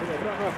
raja